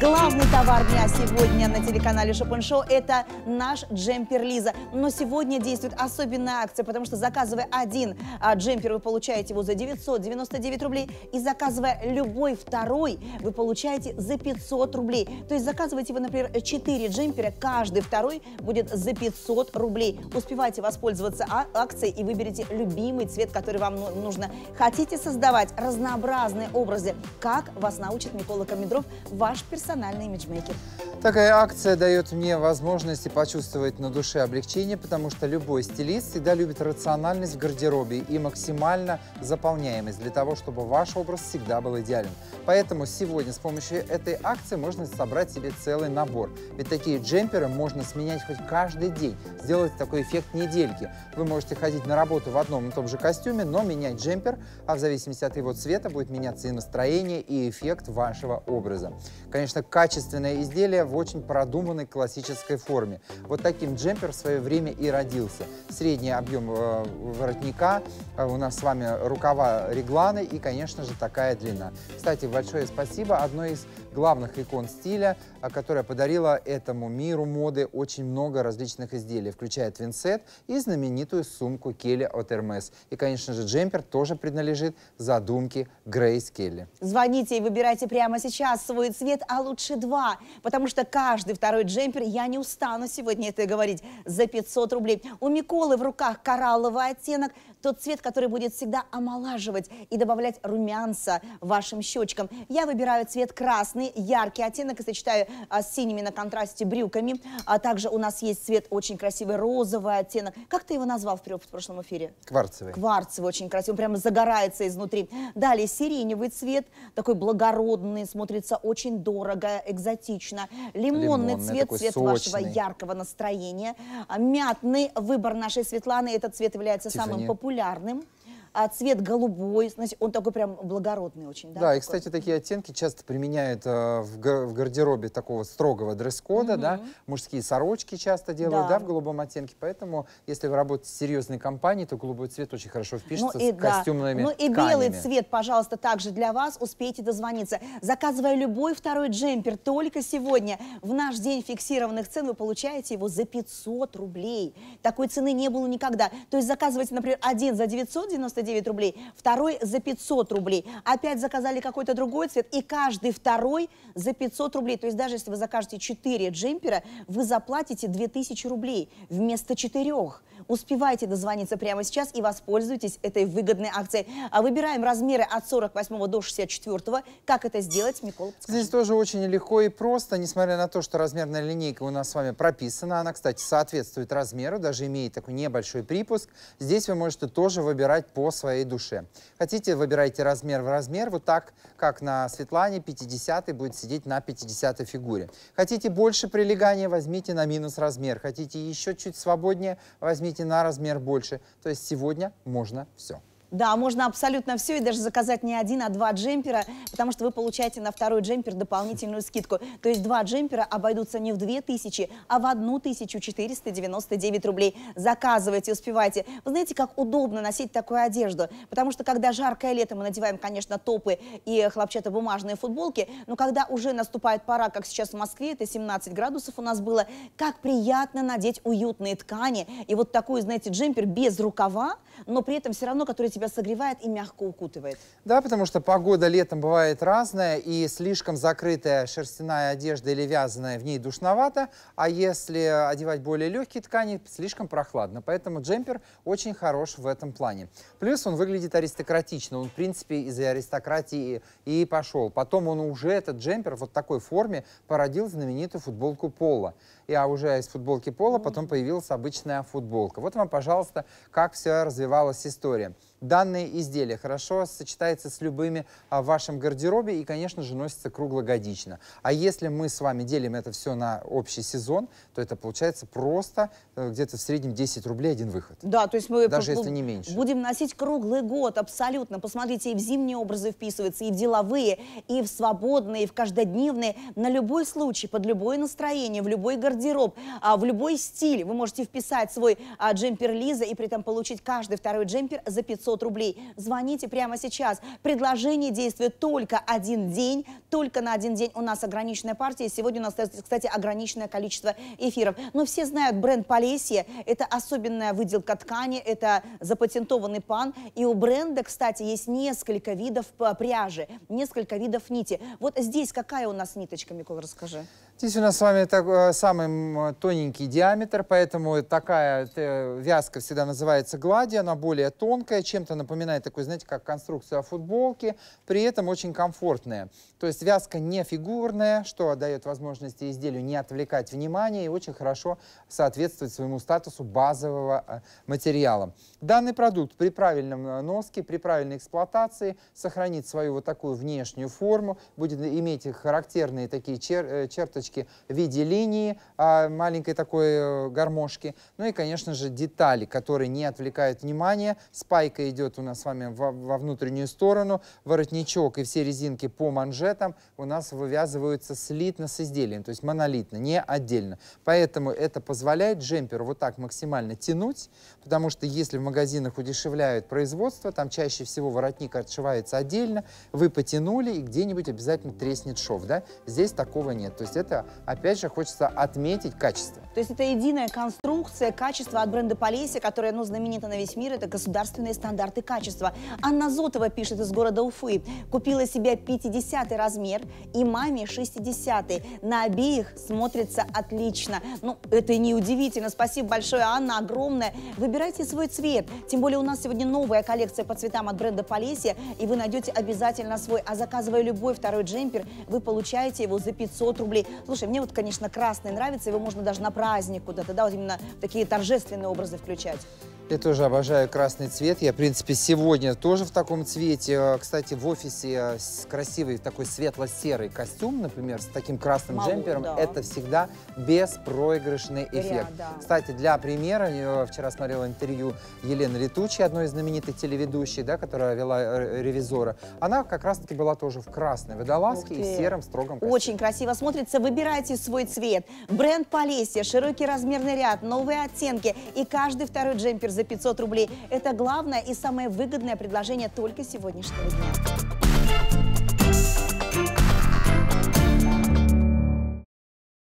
Главный товар дня сегодня на телеканале Шопен Шоу – это наш джемпер Лиза. Но сегодня действует особенная акция, потому что заказывая один а, джемпер, вы получаете его за 999 рублей. И заказывая любой второй, вы получаете за 500 рублей. То есть заказывайте вы, например, 4 джемпера, каждый второй будет за 500 рублей. Успевайте воспользоваться а акцией и выберите любимый цвет, который вам ну, нужно. Хотите создавать разнообразные образы? Как вас научит Микола Комедров, ваш персонаж? Персональный имиджмейкер. Такая акция дает мне возможность почувствовать на душе облегчение, потому что любой стилист всегда любит рациональность в гардеробе и максимально заполняемость для того, чтобы ваш образ всегда был идеален. Поэтому сегодня с помощью этой акции можно собрать себе целый набор. Ведь такие джемперы можно сменять хоть каждый день, сделать такой эффект недельки. Вы можете ходить на работу в одном и том же костюме, но менять джемпер, а в зависимости от его цвета будет меняться и настроение, и эффект вашего образа. Конечно, качественное изделие в очень продуманной классической форме. Вот таким джемпер в свое время и родился. Средний объем э, воротника, э, у нас с вами рукава регланы и, конечно же, такая длина. Кстати, большое спасибо одной из главных икон стиля, а, которая подарила этому миру моды очень много различных изделий, включая твинсет и знаменитую сумку Келли от Hermes. И, конечно же, джемпер тоже принадлежит задумке Грейс Келли. Звоните и выбирайте прямо сейчас свой цвет, а лучше два, потому что каждый второй джемпер, я не устану сегодня это говорить, за 500 рублей. У Миколы в руках коралловый оттенок, тот цвет, который будет всегда омолаживать и добавлять румянца вашим щечкам. Я выбираю цвет красный, яркий оттенок и сочетаю а, с синими на контрасте брюками. А также у нас есть цвет очень красивый, розовый оттенок. Как ты его назвал в, в прошлом эфире? Кварцевый. Кварцевый, очень красивый, прямо загорается изнутри. Далее сиреневый цвет, такой благородный, смотрится очень дорого, экзотично. Лимонный, Лимонный цвет, цвет сочный. вашего яркого настроения. Мятный выбор нашей Светланы, этот цвет является Тиффани. самым популярным а цвет голубой, значит, он такой прям благородный очень. Да, да и, кстати, такие оттенки часто применяют э, в, в гардеробе такого строгого дресс-кода, угу. да, мужские сорочки часто делают, да. да, в голубом оттенке, поэтому, если вы работаете в серьезной компании, то голубой цвет очень хорошо впишется ну, и, с да. костюмными Ну и тканями. белый цвет, пожалуйста, также для вас, успейте дозвониться. Заказывая любой второй джемпер только сегодня, в наш день фиксированных цен, вы получаете его за 500 рублей. Такой цены не было никогда. То есть заказывайте, например, один за 990 99 рублей, второй за 500 рублей. Опять заказали какой-то другой цвет, и каждый второй за 500 рублей. То есть даже если вы закажете 4 джемпера, вы заплатите 2000 рублей вместо 4. Успевайте дозвониться прямо сейчас и воспользуйтесь этой выгодной акцией. А выбираем размеры от 48 до 64. Как это сделать, Микола, подскажи. Здесь тоже очень легко и просто, несмотря на то, что размерная линейка у нас с вами прописана. Она, кстати, соответствует размеру, даже имеет такой небольшой припуск. Здесь вы можете тоже выбирать по своей душе. Хотите, выбирайте размер в размер, вот так, как на Светлане, 50 будет сидеть на 50 фигуре. Хотите больше прилегания, возьмите на минус размер. Хотите еще чуть свободнее, возьмите на размер больше. То есть сегодня можно все. Да, можно абсолютно все и даже заказать не один, а два джемпера, потому что вы получаете на второй джемпер дополнительную скидку. То есть два джемпера обойдутся не в 2000, а в 1499 рублей. Заказывайте, успевайте. Вы знаете, как удобно носить такую одежду, потому что когда жаркое лето, мы надеваем, конечно, топы и хлопчатобумажные футболки, но когда уже наступает пора, как сейчас в Москве, это 17 градусов у нас было, как приятно надеть уютные ткани и вот такой, знаете, джемпер без рукава, но при этом все равно, который тебя согревает и мягко укутывает. Да, потому что погода летом бывает разная, и слишком закрытая шерстяная одежда или вязаная в ней душновато, а если одевать более легкие ткани, слишком прохладно. Поэтому джемпер очень хорош в этом плане. Плюс он выглядит аристократично, он в принципе из-за аристократии и пошел. Потом он уже, этот джемпер, вот такой форме породил знаменитую футболку Пола. И а уже из футболки Пола потом появилась обычная футболка. Вот вам, пожалуйста, как все развивалась история. Данное изделие хорошо сочетается с любыми а, в вашем гардеробе и, конечно же, носится круглогодично. А если мы с вами делим это все на общий сезон, то это получается просто э, где-то в среднем 10 рублей один выход. Да, то есть мы даже если не меньше. Будем носить круглый год, абсолютно. Посмотрите, и в зимние образы вписываются, и в деловые, и в свободные, и в каждодневные, на любой случай, под любое настроение, в любой гардероб, а, в любой стиль. Вы можете вписать свой а, джемпер Лиза и при этом получить каждый второй джемпер за 500 500 рублей. Звоните прямо сейчас. Предложение действует только один день, только на один день у нас ограниченная партия. Сегодня у нас, кстати, ограниченное количество эфиров. Но все знают бренд Полесье. Это особенная выделка ткани, это запатентованный пан. И у бренда, кстати, есть несколько видов пряжи, несколько видов нити. Вот здесь какая у нас ниточка, Микола, расскажи. Здесь у нас с вами так, э, самый тоненький диаметр, поэтому такая э, вязка всегда называется глади, она более тонкая, чем-то напоминает такой, знаете, как конструкция футболки, при этом очень комфортная. То есть вязка не фигурная, что дает возможность изделию не отвлекать внимание и очень хорошо соответствует своему статусу базового э, материала. Данный продукт при правильном носке, при правильной эксплуатации сохранит свою вот такую внешнюю форму, будет иметь характерные такие чер черточки кисточки в виде линии, а, маленькой такой э, гармошки. Ну и, конечно же, детали, которые не отвлекают внимание. Спайка идет у нас с вами во, во внутреннюю сторону. Воротничок и все резинки по манжетам у нас вывязываются слитно с изделием, то есть монолитно, не отдельно. Поэтому это позволяет джемперу вот так максимально тянуть, потому что если в магазинах удешевляют производство, там чаще всего воротник отшивается отдельно, вы потянули и где-нибудь обязательно треснет шов. Да? Здесь такого нет. То есть это опять же, хочется отметить качество. То есть это единая конструкция качества от бренда Полесье, которая ну, знаменита на весь мир. Это государственные стандарты качества. Анна Зотова пишет из города Уфы. Купила себе 50 размер и маме 60 -й. На обеих смотрится отлично. Ну, это не удивительно. Спасибо большое, Анна, огромное. Выбирайте свой цвет. Тем более у нас сегодня новая коллекция по цветам от бренда Полесье, и вы найдете обязательно свой. А заказывая любой второй джемпер, вы получаете его за 500 рублей. Слушай, мне вот, конечно, красный нравится, его можно даже на праздник куда-то, да, вот именно такие торжественные образы включать. Я тоже обожаю красный цвет. Я, в принципе, сегодня тоже в таком цвете. Э, кстати, в офисе э, красивый такой светло-серый костюм, например, с таким красным Мало, джемпером. Да. Это всегда беспроигрышный эффект. Ряд, да. Кстати, для примера, я вчера смотрела интервью Елены Летучей, одной из знаменитых телеведущей, да, которая вела э, ревизора. Она как раз-таки была тоже в красной водолазке и сером строгом костюме. Очень красиво смотрится. Выбирайте свой цвет. Бренд Полесье, широкий размерный ряд, новые оттенки. И каждый второй джемпер за 500 рублей. Это главное и самое выгодное предложение только сегодняшнего дня.